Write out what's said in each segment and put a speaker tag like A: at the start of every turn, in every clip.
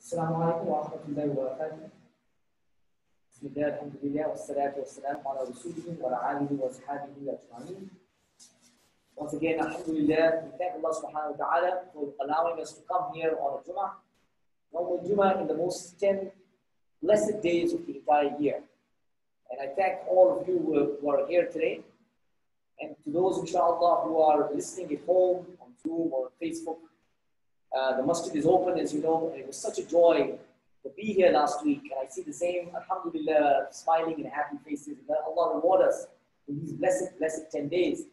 A: السلام عليكم ورحمة الله وبركاته. بسم الله الحمد لله والصلاة والسلام على رسوله وعلى آله وصحبه أجمعين. Once again, Alhamdulillah, we thank Allah subhanahu wa ta'ala for allowing us to come here on a Jummah. One Jummah in the most 10 blessed days of the entire year. And I thank all of you who are- who are here today. And to those, inshallah, who are listening at home, on Zoom or Facebook, uh, the masjid is open, as you know, and it was such a joy to be here last week. And I see the same, alhamdulillah, smiling and happy faces. May Allah reward us in these blessed, blessed 10 days.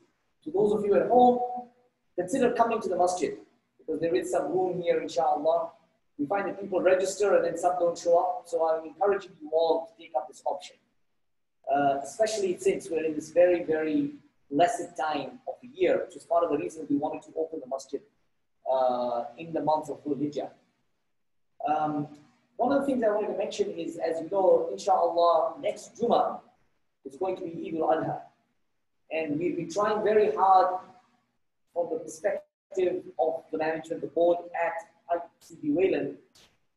A: To those of you at home, consider coming to the masjid because there is some room here, inshallah. We find that people register and then some don't show up. So I'm encouraging you all to take up this option. Uh, especially since we're in this very, very blessed time of the year, which is part of the reason we wanted to open the masjid uh, in the month of Dhul Hijjah. Um, one of the things I wanted to mention is, as you know, inshallah, next Jummah is going to be Eid al-Adha. And we've been trying very hard from the perspective of the management, the board at ICB Wayland,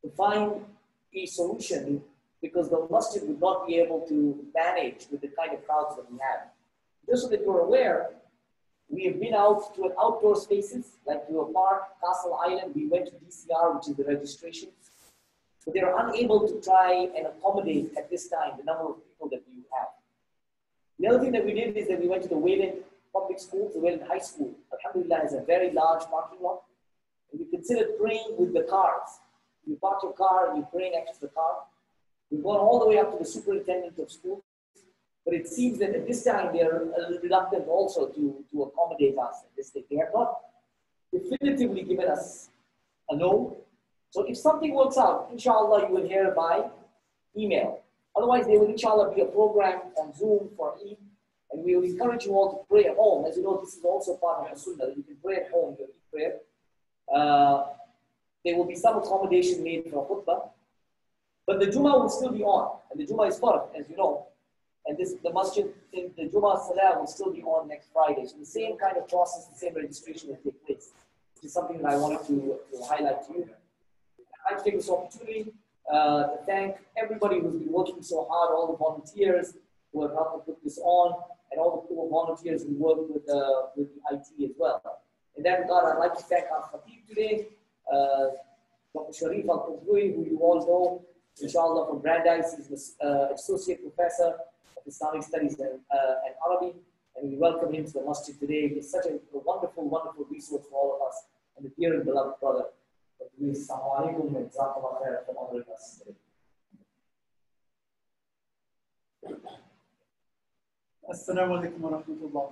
A: to find a solution because the masjid would not be able to manage with the kind of crowds that we have. Just so that you're aware, we have been out to outdoor spaces like a park, Castle Island. We went to DCR, which is the registration. But they are unable to try and accommodate at this time the number of people that we have. The other thing that we did is that we went to the Wayland Public School, the Wayland High School. Alhamdulillah has a very large parking lot. And we considered praying with the cars. You park your car and you pray next to the car. We've gone all the way up to the superintendent of schools. But it seems that at this time they are reluctant also to, to accommodate us at this stage. They have not definitively given us a no. So if something works out, inshallah, you will hear by email. Otherwise, there will inshallah be a program on Zoom for Eid. And we will encourage you all to pray at home. As you know, this is also part of the Sunnah. That you can pray at home, your Eid prayer. Uh, there will be some accommodation made for khutbah. But the Jummah will still be on. And the Jummah is Fard, as you know. And this, the masjid, the Jummah Salah will still be on next Friday. So the same kind of process, the same registration will take place. Which is something that I wanted to, to highlight to you. I'd like to take this opportunity uh, to thank everybody who's been working so hard, all the volunteers who have helped to put this on, and all the poor volunteers who work with, uh, with the IT as well. In that regard, I'd like to thank our Khatib today, uh, Dr. Sharif El Tobgui, who you all know, inshallah, from Brandeis, he's the uh, associate professor of Islamic Studies and, uh, and Arabic. And we welcome him to the masjid today. He's such a, a wonderful, wonderful resource for all of us and a dear and beloved brother. Assalamu alaikum
B: wa.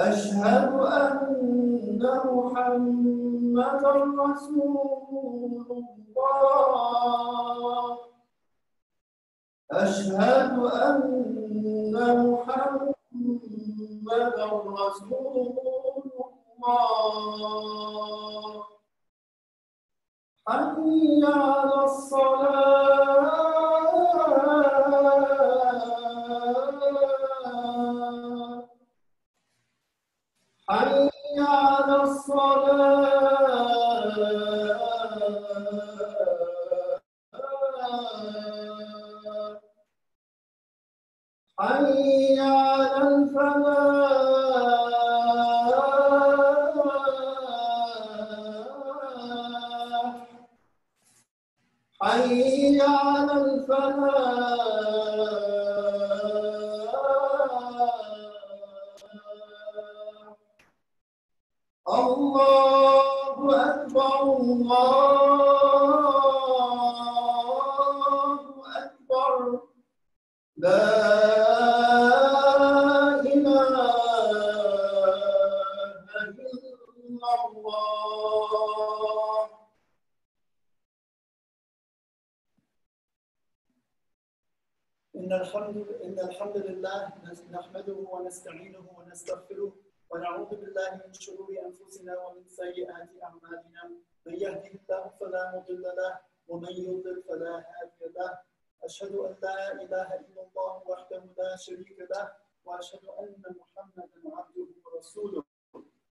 C: أشهد أن محمدا رسول الله. أشهد أن محمدا رسول الله. حي على الصلاة. حي على الصلاة حي على الله أكبر. لا إله إلا الله.
B: إن الحمد إن الحمد لله نحمده ونستعينه ونستغفره ونعوذ بالله من شرور أنفسنا ومن سيئات أعمالنا. من يهده الله فلا مضل له ومن يضلل فلا هادي له. أشهد أن لا إله إلا الله وحده لا شريك له وأشهد أن محمدا عبده ورسوله.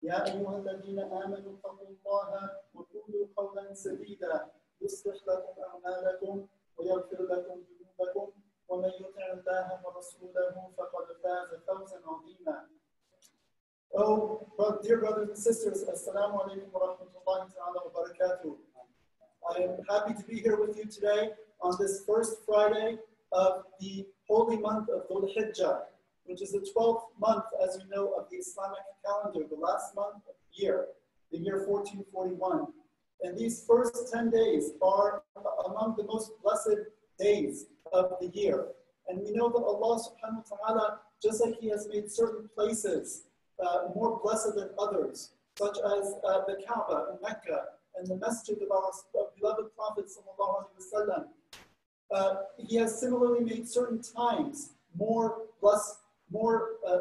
B: يا أيها الذين آمنوا اتقوا الله وقولوا قولا سديدا. يصلح لكم أعمالكم ويغفر لكم ذنوبكم ومن يطع الله ورسوله فقد فاز فوزا عظيما. Oh, dear brothers and sisters, Assalamu alaikum wa rahmatullahi wa barakatuh. I am happy to be here with you today on this first Friday of the holy month of Dhul Hijjah, which is the 12th month, as you know, of the Islamic calendar, the last month of the year, the year 1441. And these first 10 days are among the most blessed days of the year. And we know that Allah subhanahu wa ta'ala, just like He has made certain places uh, more blessed than others, such as uh, the Kaaba in Mecca and the masjid of our beloved Prophet wasallam, uh, he has similarly made certain times more blessed, more uh,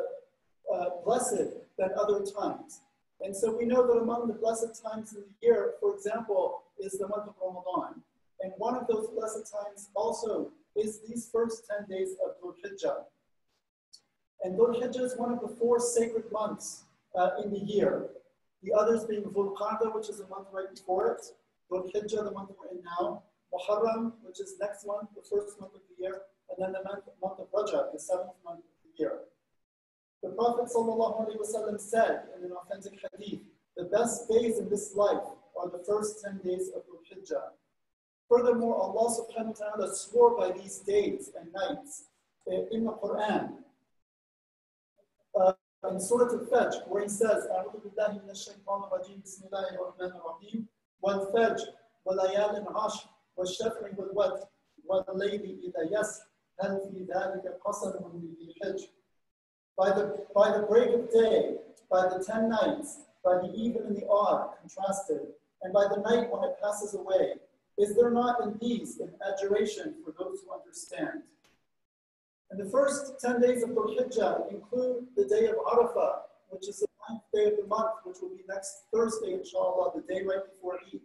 B: uh, blessed than other times. And so we know that among the blessed times in the year, for example, is the month of Ramadan. And one of those blessed times also is these first 10 days of Dhul Hijjah. And Dhul Hijjah is one of the four sacred months uh, in the year. The others being Dhul which is a month right before it, Dhul Hijjah, the month we're in now, Muharram, which is next month, the first month of the year, and then the month, month of Rajab, the seventh month of the year. The Prophet ﷺ said in an authentic hadith, the best days in this life are the first 10 days of Dhul Hijjah. Furthermore, Allah subhanahu wa ta'ala swore by these days and nights in the Quran Uh, in Surah Al-Fajr, where he says, أعوذ بالله من الشيطان الرجيم بسم الله الرحمن الرحيم والفجر وليال عشر والشفع والوتر والليل إذا يسر هل في ذلك قسم لذي حجر by the, by the break of day, by the ten nights, by the even and the odd contrasted, and by the night when it passes away, is there not in these an adjuration for those who understand? And the first 10 days of Dhul Hijjah include the day of Arafah, which is the ninth day of the month, which will be next Thursday, inshallah, the day right before Eid.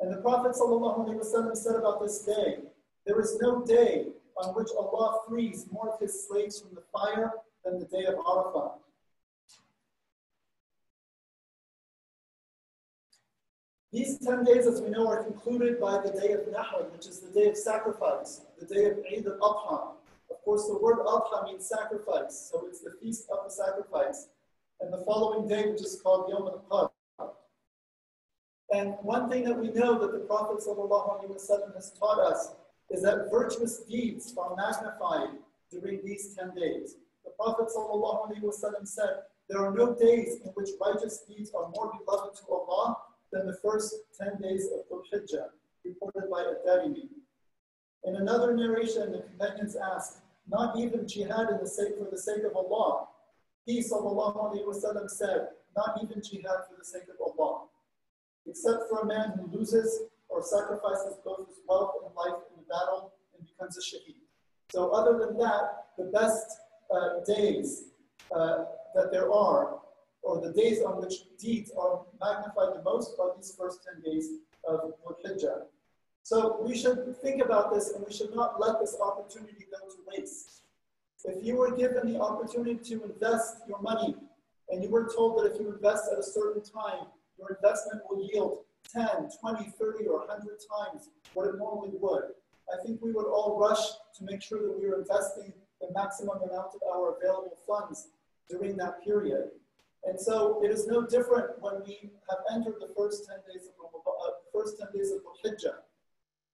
B: And the Prophet ﷺ said about this day, there is no day on which Allah frees more of his slaves from the fire than the day of Arafah. These 10 days, as we know, are concluded by the day of Nahr, which is the day of sacrifice, the day of Eid al-Adha. Of course, the word Adha means sacrifice, so it's the feast of the sacrifice. And the following day, which is called Yom al-Qarr. And one thing that we know that the Prophet has taught us is that virtuous deeds are magnified during these 10 days. The Prophet said, There are no days in which righteous deeds are more beloved to Allah than the first 10 days of Dhul Hijjah, reported by Ad-Darimi. In another narration, the companions asked, Not even jihad the sake, for the sake of Allah. He ﷺ said, Not even jihad for the sake of Allah. Except for a man who loses or sacrifices both his wealth and life in the battle and becomes a shaheed. So, other than that, the best uh, days uh, that there are, or the days on which deeds are magnified the most, are these first 10 days of Hijjah. So, we should think about this and we should not let this opportunity go to waste. If you were given the opportunity to invest your money and you were told that if you invest at a certain time, your investment will yield 10, 20, 30, or 100 times what it normally would. I think we would all rush to make sure that we are investing the maximum amount of our available funds during that period. And so it is no different when we have entered the first 10 days of uh, first 10 days of Hijjah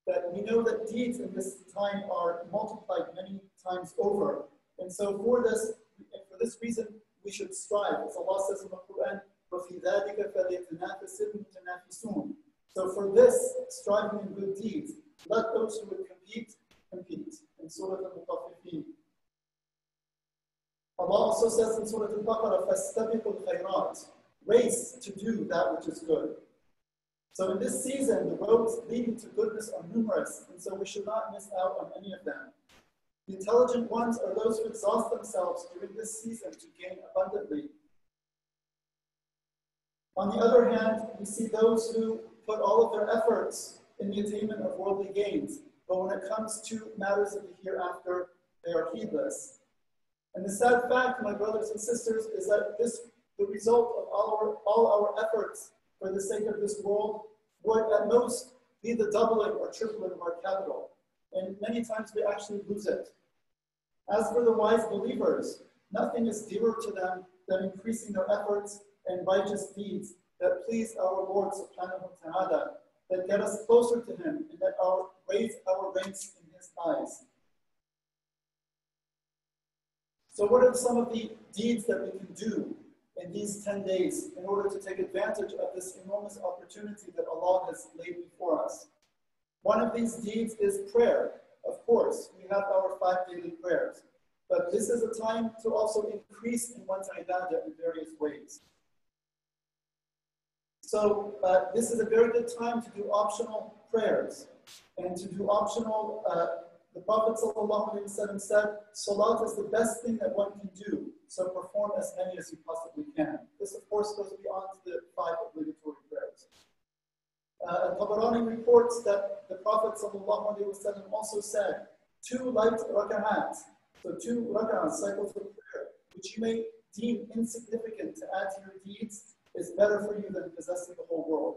B: That we know that deeds in this time are multiplied many times over. And so for this, for this reason, we should strive. As Allah says in the Quran, وَفِي ذَلِكَ فَلْيَتَنَافَسِ الْمُتَنَافِسُونَ So for this, striving in good deeds, let those who would compete, compete. And Surah Al-Mutaffifin. Allah also says in Surah Al-Baqarah, فَاسْتَبِقُوا الْخَيْرَاتِ Race to do that which is good. So in this season, the roads leading to goodness are numerous, and so we should not miss out on any of them. The intelligent ones are those who exhaust themselves during this season to gain abundantly. On the other hand, we see those who put all of their efforts in the attainment of worldly gains, but when it comes to matters of the hereafter, they are heedless. And the sad fact, my brothers and sisters, is that this the result of all our, all our efforts for the sake of this world would at most be the doubling or tripling of our capital. And many times we actually lose it. As for the wise believers, nothing is dearer to them than increasing their efforts and righteous deeds that please our Lord subhanahu wa ta'ala, that get us closer to Him and that our, raise our ranks in His eyes. So, what are some of the deeds that we can do in these 10 days in order to take advantage of this enormous opportunity that Allah has laid before us? One of these deeds is prayer. Of course, we have our five daily prayers, but this is a time to also increase in one's ibadah in various ways. So uh, this is a very good time to do optional prayers and to do optional. Uh, the Prophet said, "Salat is the best thing that one can do. So perform as many as you possibly can." This, of course, goes beyond the five obligatory prayers. Uh, Tabarani reports that the Prophet ﷺ also said, two light rak'ahs, so two rak'ahs, cycles of prayer, which you may deem insignificant to add to your deeds, is better for you than possessing the whole world.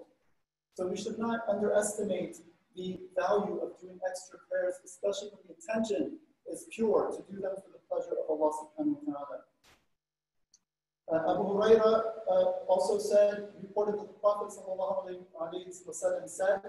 B: So we should not underestimate the value of doing extra prayers, especially when the intention is pure, to do them for the pleasure of Allah subhanahu wa ta'ala. Uh, Abu Huraira uh, also said, reported that the Prophet ﷺ said,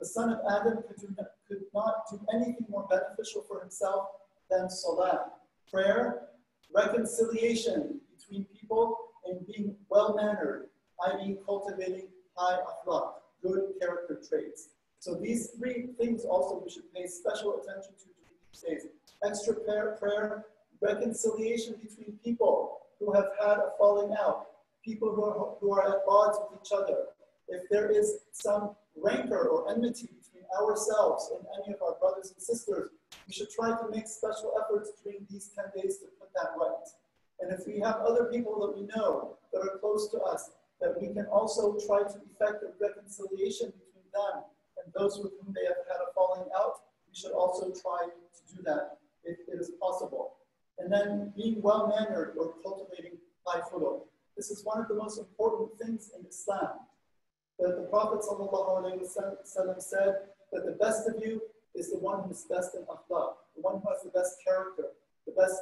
B: the son of Adam could, do, could not do anything more beneficial for himself than salah, prayer, reconciliation between people, and being well-mannered, i.e. cultivating high akhlaq, good character traits. So these three things also we should pay special attention to these days. Extra prayer, prayer, reconciliation between people who have had a falling out, people who are, who are at odds with each other. If there is some rancor or enmity between ourselves and any of our brothers and sisters, we should try to make special efforts during these 10 days to put that right. And if we have other people that we know that are close to us, that we can also try to effect a reconciliation between them and those with whom they have had a falling out, we should also try to do that if it is possible. And then being well mannered or cultivating high khuluq. This is one of the most important things in Islam. That the Prophet ﷺ said that the best of you is the one who is best in akhlaq, the one who has the best character, the best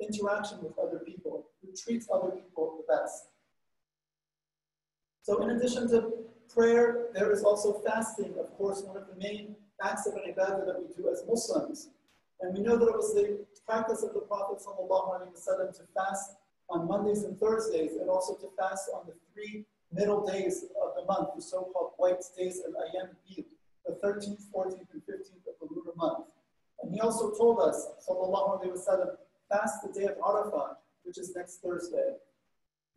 B: interaction with other people, who treats other people the best. So in addition to prayer, there is also fasting, of course, one of the main acts of ibadah that we do as Muslims. And we know that it was the practice of the Prophet ﷺ to fast on Mondays and Thursdays, and also to fast on the three middle days of the month, the so-called white days of Ayyam al-Bid, the 13th, 14th, and 15th of the lunar month. And he also told us, sallallahu fast the day of Arafah, which is next Thursday.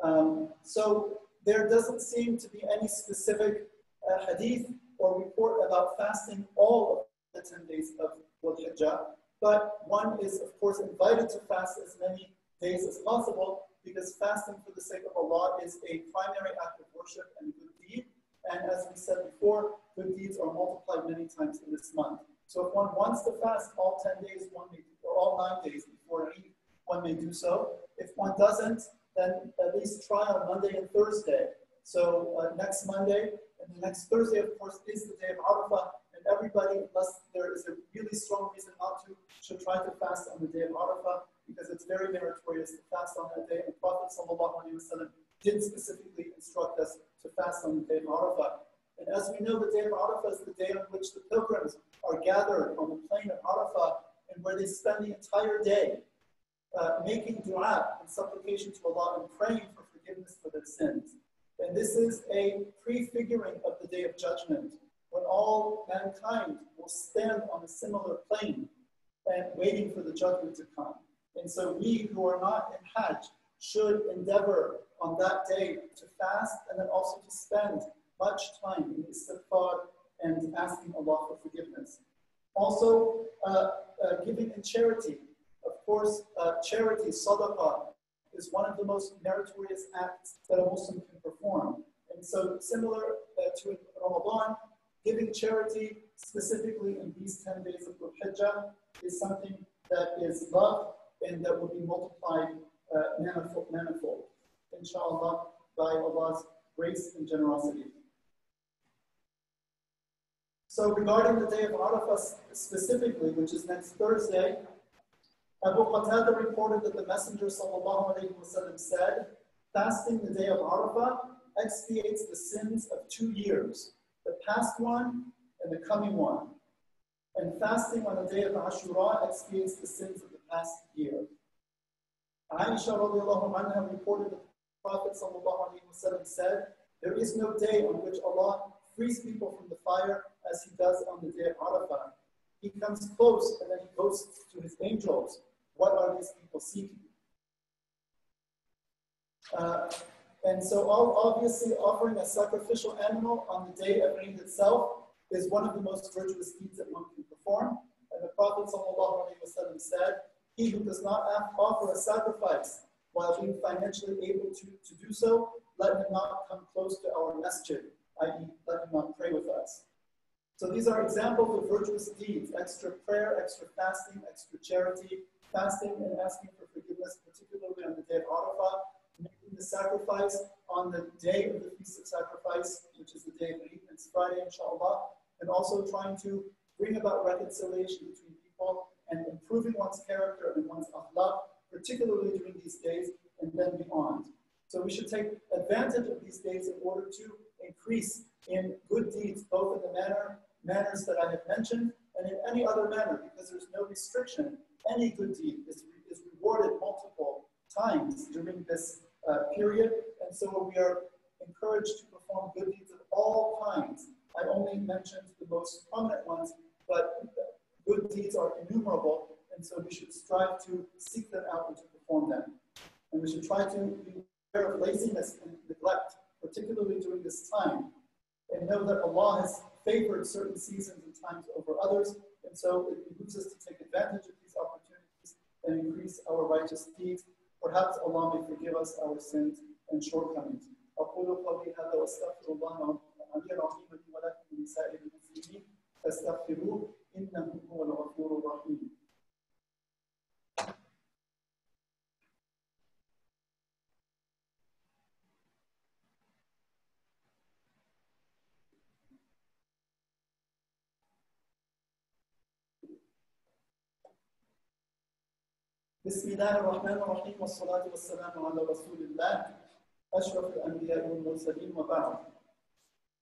B: Um, so there doesn't seem to be any specific uh, hadith or report about fasting all of the 10 days of Dhul Hijjah, but one is, of course, invited to fast as many days as possible because fasting for the sake of Allah is a primary act of worship and good deed. And as we said before, good deeds are multiplied many times in this month. So if one wants to fast all 10 days, one may, or all nine days before Eid, one may do so. If one doesn't, then at least try on Monday and Thursday. So uh, next Monday and the next Thursday, of course, is the day of Arafah, everybody, unless there is a really strong reason not to, should try to fast on the day of Arafah because it's very meritorious to fast on that day. And Prophet did specifically instruct us to fast on the day of Arafah. And as we know, the day of Arafah is the day on which the pilgrims are gathered on the plain of Arafah and where they spend the entire day uh, making dua and supplication to Allah and praying for forgiveness for their sins. And this is a prefiguring of the day of judgment, when all mankind will stand on a similar plane and waiting for the judgment to come. And so we who are not in Hajj should endeavor on that day to fast and then also to spend much time in istighfar and asking Allah for forgiveness. Also, uh, uh, giving in charity. Of course, uh, charity, sadaqah, is one of the most meritorious acts that a Muslim can perform. And so, similar uh, to Ramadan, giving charity specifically in these 10 days of Dhul Hijjah is something that is loved and that will be multiplied uh, manifold, manifold, inshallah, by Allah's grace and generosity. So regarding the day of Arafah specifically, which is next Thursday, Abu Qatada reported that the Messenger وسلم, said, fasting the day of Arafah expiates the sins of two years, the past one and the coming one. And fasting on the day of Ashura expiates the sins of the past year. Aisha anha reported that the Prophet وسلم, said, There is no day on which Allah frees people from the fire as he does on the day of Arafah. He comes close and then he goes to his angels. What are these people seeking? Uh, and so, obviously, offering a sacrificial animal on the day of Eid itself is one of the most virtuous deeds that one can perform. And the Prophet ﷺ said, He who does not offer a sacrifice while being financially able to, to do so, let him not come close to our masjid, i.e., let him not pray with us. So these are examples of virtuous deeds, extra prayer, extra fasting, extra charity, fasting and asking for forgiveness, particularly on the day of Arafah, the sacrifice on the day of the Feast of Sacrifice, which is the day of Eid, it's Friday, inshallah, and also trying to bring about reconciliation between people and improving one's character and one's akhlaq, particularly during these days and then beyond. So we should take advantage of these days in order to increase in good deeds, both in the manner manners that I have mentioned and in any other manner, because there's no restriction. Any good deed is, is rewarded multiple times during this uh, period, and so we are encouraged to perform good deeds of all kinds. I only mentioned the most prominent ones, but good deeds are innumerable, and so we should strive to seek them out and to perform them. And we should try to beware of laziness and neglect, particularly during this time, and know that Allah has favored certain seasons and times over others, and so it behooves us to take advantage of these opportunities and increase our righteous deeds. Perhaps Allah may forgive us our sins and shortcomings. أقول قولي هذا وأستغفر الله العلي العظيم لي ولكم ولسائر المسلمين فاستغفروه إنه هو الغفور بسم الله الرحمن الرحيم والصلاة والسلام على رسول الله أشرف الأنبياء والمرسلين وبعد.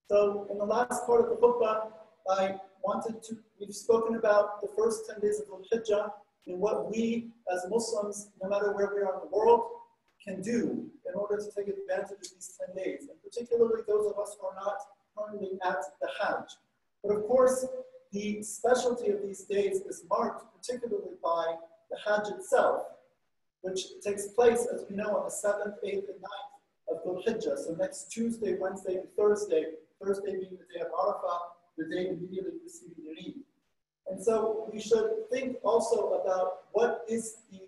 B: So in the last part of the khutbah, I wanted to, we've spoken about the first 10 days of Dhul Hijjah and what we as Muslims, no matter where we are in the world, can do in order to take advantage of these 10 days, and particularly those of us who are not currently at the Hajj. But of course, the specialty of these days is marked particularly by the Hajj itself, which takes place, as we know, on the 7th, 8th, and 9th of Dhul Hijjah. So next Tuesday, Wednesday, and Thursday, Thursday being the day of Arafah, the day immediately preceding the Eid. And so we should think also about what is the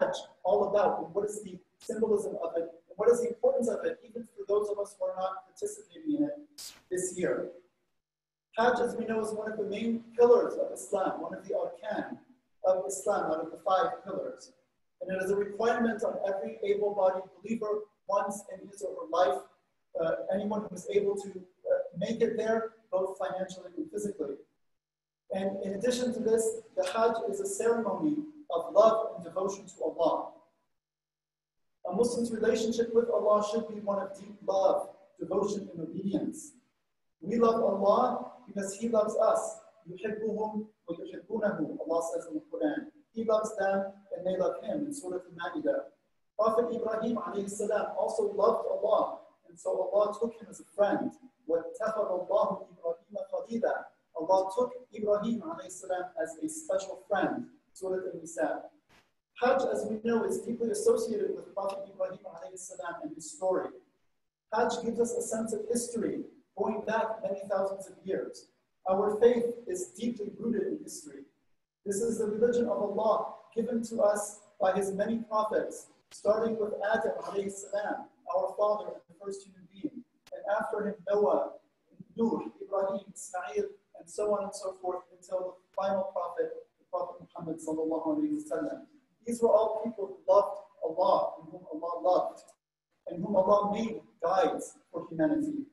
B: Hajj all about, and what is the symbolism of it, and what is the importance of it, even for those of us who are not participating in it this year. Hajj, as we know, is one of the main pillars of Islam, one of the arkan of Islam, out of the five pillars. And it is a requirement on every able bodied believer once in his or her life, uh, anyone who is able to uh, make it there, both financially and physically. And in addition to this, the Hajj is a ceremony of love and devotion to Allah. A Muslim's relationship with Allah should be one of deep love, devotion, and obedience. We love Allah because He loves us. يحبهم ويحبونه, Allah says in the Quran. He loves them and they love Him in Surah Al-Ma'idah. Prophet Ibrahim السلام, also loved Allah, and so Allah took him as a friend. وَاتَّخَذَ اللَّهُ إِبْرَاهِيمَ خَلِيلًا Allah took Ibrahim السلام, as a special friend. Surah Al-Nisa. Hajj, as we know, is deeply associated with Prophet Ibrahim alayhi salam and his story. Hajj gives us a sense of history going back many thousands of years. Our faith is deeply rooted in history. This is the religion of Allah given to us by his many prophets, starting with Adam salam, our father and the first human being, and after him Noah, Nuh, Ibrahim, Ismail, and so on and so forth until the final prophet, the Prophet Muhammad sallallahu. These were all people who loved Allah and whom Allah loved, and whom Allah made guides for humanity.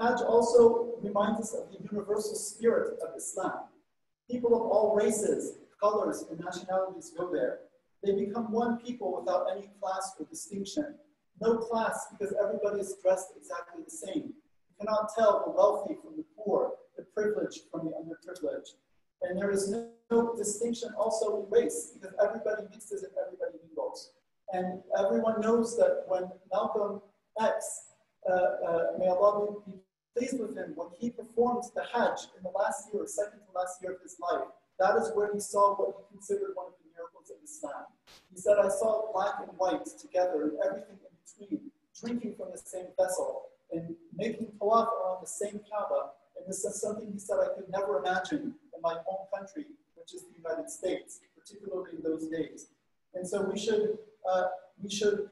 B: Hajj also reminds us of the universal spirit of Islam. People of all races, colors, and nationalities go there. They become one people without any class or distinction. No class because everybody is dressed exactly the same. You cannot tell the wealthy from the poor, the privileged from the underprivileged. And there is no, no distinction also in race because everybody mixes and everybody mingles. And everyone knows that when Malcolm X, uh, uh, may Allah be pleased with him, when he performed the Hajj in the last year, or second to last year of his life, that is where he saw what he considered one of the miracles of Islam. He said, I saw black and white together and everything in between, drinking from the same vessel and making tawaf around the same Kaaba. And this is something he said I could never imagine in my home country, which is the United States, particularly in those days. And so we should, uh, we should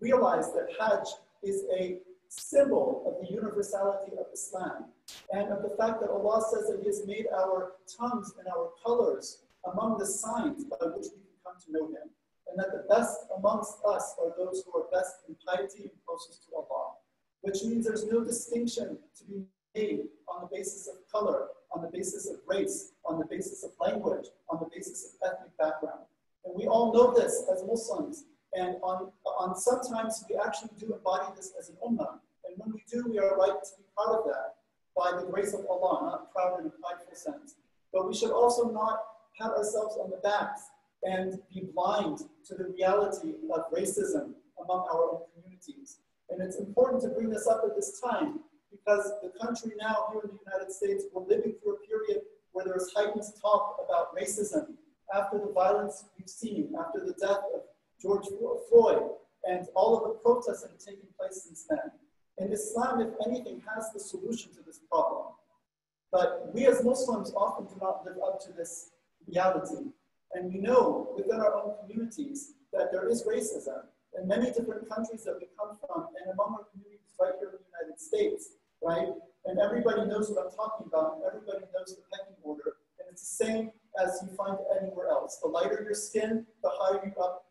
B: realize that Hajj is a symbol of the universality of Islam and of the fact that Allah says that He has made our tongues and our colors among the signs by which we can come to know Him. And that the best amongst us are those who are best in piety and closest to Allah. Which means there's no distinction to be made on the basis of color, on the basis of race, on the basis of language, on the basis of ethnic background. And we all know this as Muslims. And on, on sometimes we actually do embody this as an ummah. And when we do, we are right to be proud of that by the grace of Allah, not proud in a prideful sense. But we should also not pat ourselves on the backs and be blind to the reality of racism among our own communities. And it's important to bring this up at this time because the country now here in the United States, we're living through a period where there is heightened talk about racism after the violence we've seen, after the death of George Floyd, and all of the protests that have taken place since then. And Islam, if anything, has the solution to this problem. But we as Muslims often do not live up to this reality. And we know within our own communities that there is racism in many different countries that we come from and among our communities right here in the United States, right? And everybody knows what I'm talking about, and everybody knows the pecking order. And it's the same as you find anywhere else. The lighter your skin, the higher you up,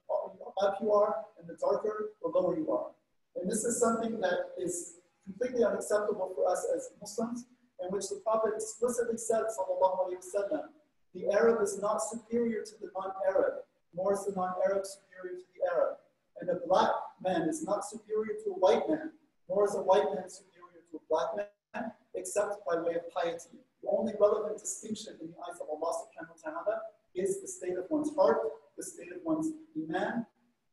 B: up you are, and the darker, the lower you are. And this is something that is completely unacceptable for us as Muslims, in which the Prophet explicitly said, sallallahu alaihi wasallam, the Arab is not superior to the non-Arab, nor is the non-Arab superior to the Arab. And a black man is not superior to a white man, nor is a white man superior to a black man, except by way of piety. The only relevant distinction in the eyes of Allah subhanahu wa ta'ala is the state of one's heart, the state of one's iman,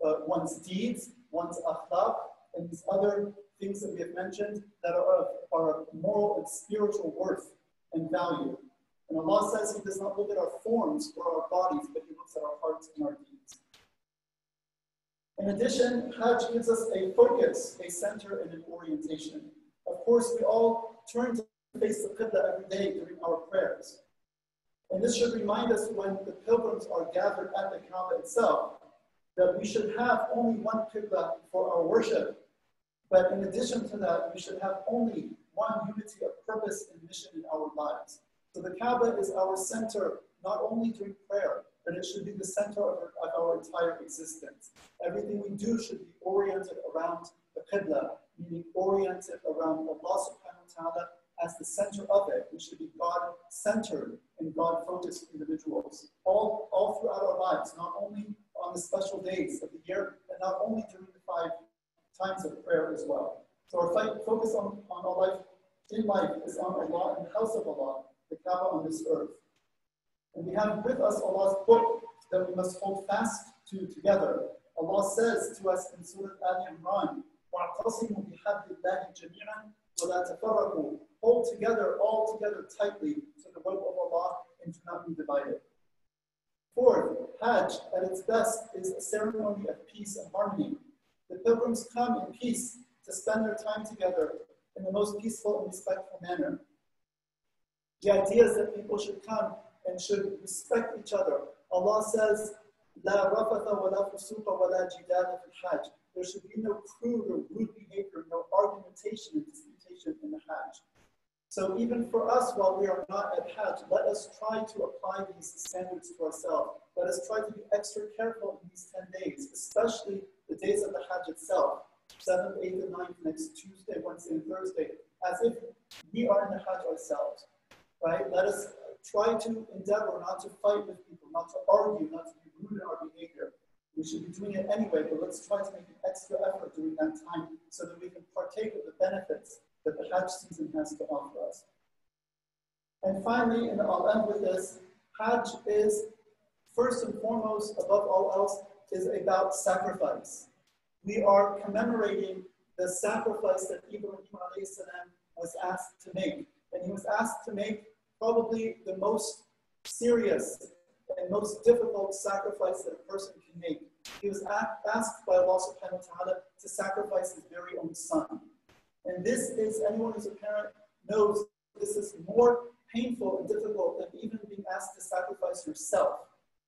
B: uh, one's deeds, one's akhlaq, and these other things that we have mentioned that are of, are moral and spiritual worth and value. And Allah says He does not look at our forms or our bodies, but He looks at our hearts and our deeds. In addition, Hajj gives us a focus, a center, and an orientation. Of course, we all turn to face the Qibla every day during our prayers. And this should remind us when the pilgrims are gathered at the Kaaba itself that we should have only one Qibla for our worship. But in addition to that, we should have only one unity of purpose and mission in our lives. So the Kaaba is our center, not only during prayer, but it should be the center of our, of our entire existence. Everything we do should be oriented around the Qibla, meaning oriented around Allah subhanahu wa ta'ala as the center of it. We should be God centered and God focused individuals all, all throughout our lives, not only on the special days of the year, and not only during the five times of prayer as well. So our fight, focus on, on our life in life is on Allah and the house of Allah, the Kaaba on this earth. And we have with us Allah's book that we must hold fast to together. Allah says to us in Surah Al Imran, وَاعْتَصِمُوا بِحَبِّ اللَّهِ جَمِيعًا وَلَا تَفَرَّقُوا Hold together, all together tightly to the rope of Allah and do not be divided. Fourth, Hajj at its best is a ceremony of peace and harmony. The pilgrims come in peace to spend their time together in the most peaceful and respectful manner. The idea is that people should come and should respect each other. Allah says, لا رفث ولا فسوق ولا جدال في الحج. There should be no crude or rude behavior, no argumentation and in the Hajj. So even for us, while we are not at Hajj, let us try to apply these standards to ourselves. Let us try to be extra careful in these 10 days, especially the days of the Hajj itself, 7th, 8th, and 9th, next Tuesday, Wednesday, and Thursday, as if we are in the Hajj ourselves, right? Let us try to endeavor not to fight with people, not to argue, not to be rude in our behavior. We should be doing it anyway, but let's try to make an extra effort during that time so that we can partake of the benefits that the Hajj season has to offer us. And finally, and I'll end with this, Hajj is first and foremost, above all else, is about sacrifice. We are commemorating the sacrifice that Ibrahim was asked to make. And he was asked to make probably the most serious and most difficult sacrifice that a person can make. He was asked by Allah subhanahu wa ta'ala to sacrifice his very own son. And this is, anyone who's a parent knows, this is more painful and difficult than even being asked to sacrifice yourself.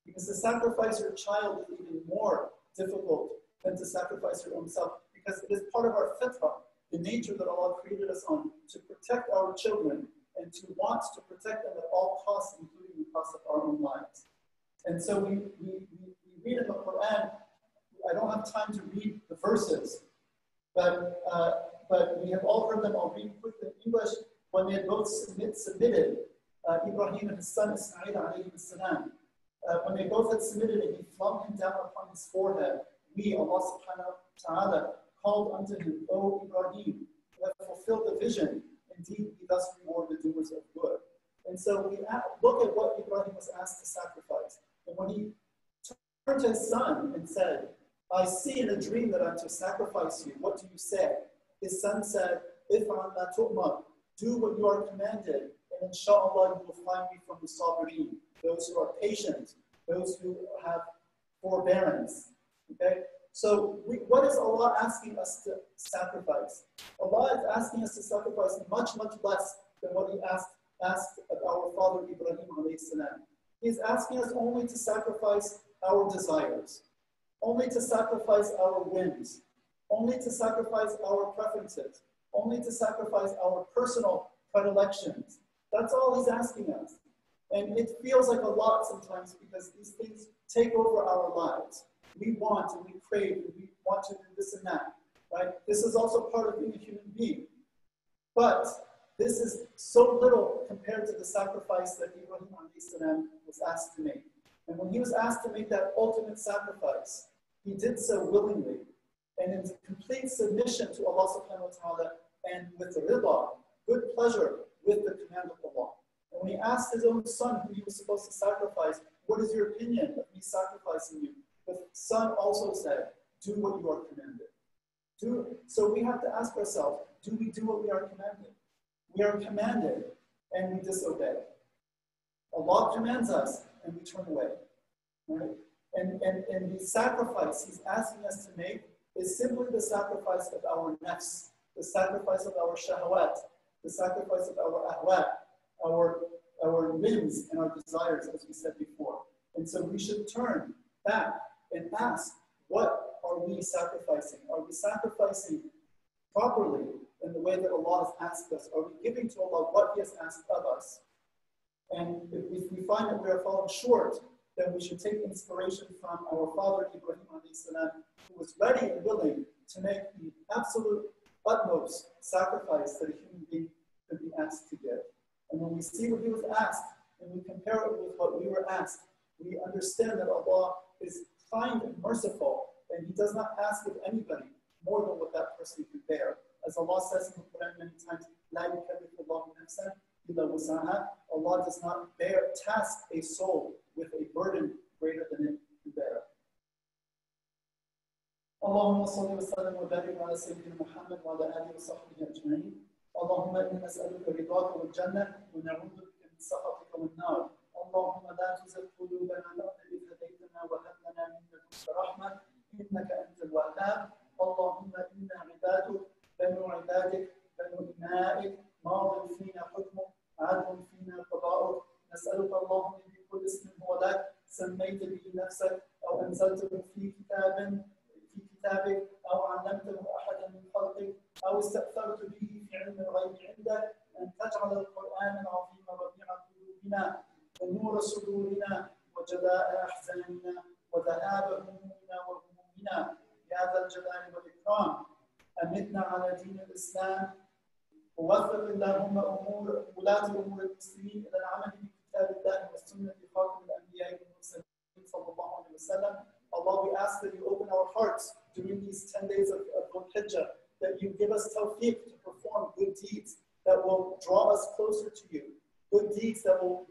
B: Because to sacrifice your child is even more difficult than to sacrifice your own self. Because it is part of our fitrah, the nature that Allah created us on, to protect our children and to want to protect them at all costs, including the cost of our own lives. And so we, we, we, read in the Quran, I don't have time to read the verses, but, uh, but we have all heard them. Read quickly in English. When they both submit, submitted, uh, Ibrahim and his son Ismail alayhi salam, uh, when they both had submitted and he flung him down upon his forehead, we, Allah subhanahu wa ta'ala, called unto him, O Ibrahim, you have fulfilled the vision. Indeed, we thus reward the doers of good. And so we look at what Ibrahim was asked to sacrifice. And when he turned to his son and said, I see in a dream that I'm to sacrifice you, what do you say? His son said, If I'm not do what you are commanded, and inshallah you will find me from the sabirin, those who are patient, those who have forbearance. Okay? So we, what is Allah asking us to sacrifice? Allah is asking us to sacrifice much, much less than what He asked, asked of our father Ibrahim salam. He's asking us only to sacrifice our desires, only to sacrifice our whims, only to sacrifice our preferences, only to sacrifice our personal predilections. That's all he's asking us. And it feels like a lot sometimes because these things take over our lives. We want and we crave and we want to do this and that, right? This is also part of being a human being. But this is so little compared to the sacrifice that Ibrahim was asked to make. And when he was asked to make that ultimate sacrifice, he did so willingly and in complete submission to Allah subhanahu wa ta'ala and with rida, good pleasure with the command of Allah. And when he asked his own son who he was supposed to sacrifice, what is your opinion of me sacrificing you? The son also said, do what you are commanded. Do, so we have to ask ourselves, do we do what we are commanded? We are commanded and we disobey. Allah commands us and we turn away. Right? And, and, and the sacrifice he's asking us to make is simply the sacrifice of our nafs, the sacrifice of our shahawat, the sacrifice of our ahwa, our, our whims and our desires, as we said before. And so we should turn back and ask, what are we sacrificing? Are we sacrificing properly in the way that Allah has asked us? Are we giving to Allah what He has asked of us? And if we find that we are falling short, then we should take inspiration from our father Ibrahim salam, who was ready and willing to make the absolute utmost sacrifice that a human being could be asked to give. And when we see what he was asked and we compare it with what we were asked, we understand that Allah is kind and merciful and he does not ask of anybody more than what that person can bear. As Allah says in the Quran many times, Allah does not bear task a soul with a burden greater than it can bear. اللهم صل وسلم وبارك على سيدنا محمد وعلى آله وصحبه أجمعين. اللهم إنا نسألك رضاك والجنة ونعوذ بك من سخطك والنار. اللهم لا تزغ قلوبنا بعد إذ هديتنا وهب لنا من لدنك رحمة إنك أنت الوهاب. اللهم إنا عبادك بنو عبادك بنو إمائك ماض فينا حكمك عدل فينا قضاؤك نسألك اللهم بكل اسم هو لك سميت به نفسك أو أنزلته في كتاب في كتابك أو علمته أحدا من خلقك أو استأثرت به في علم الغيب عندك أن تجعل القرآن العظيم ربيع قلوبنا ونور صدورنا وجلاء أحزاننا وذهاب همومنا وهمومنا يا ذا الجلال والإكرام أمتنا على دين الإسلام. ووفق اللهم أمور ولاة أمور المسلمين إلى العمل بكتاب الله والسنة خاتم الأنبياء والمرسلين صلى الله عليه وسلم. Allah, we ask that you open our hearts during these 10 days of, of Dhul Hijjah, that you give us tawfiq to perform good deeds that will draw us closer to you, good deeds that will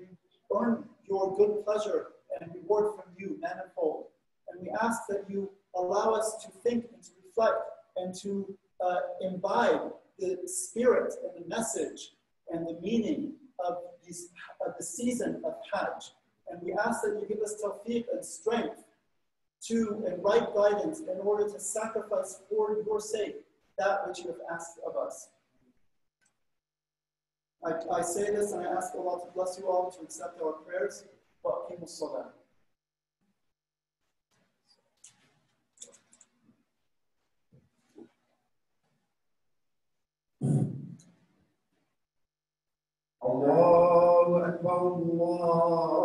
B: earn your good pleasure and reward from you manifold. And we ask that you allow us to think and to reflect and to uh, imbibe the spirit and the message and the meaning of, is the season of Hajj. And we ask that you give us tawfiq and strength to and right guidance in order to sacrifice for your sake that which you have asked of us. I, I say this and I ask Allah to bless you all to accept our prayers. وأقيموا Allah والله